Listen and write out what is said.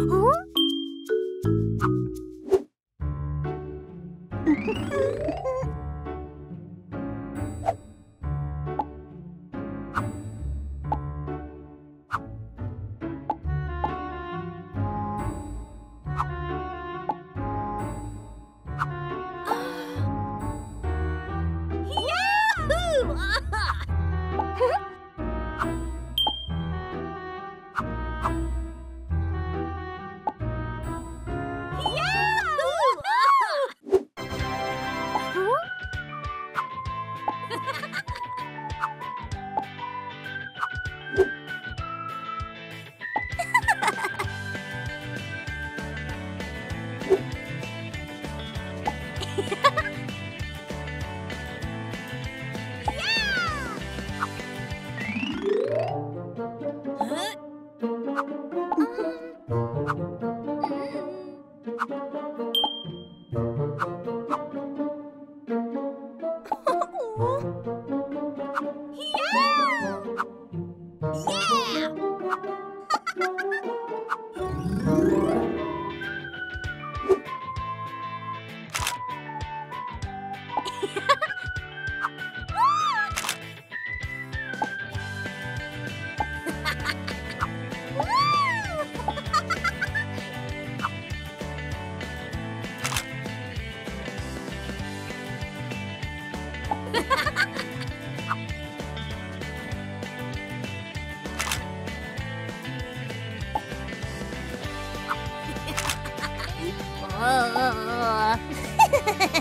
ん Ha ha ha! あ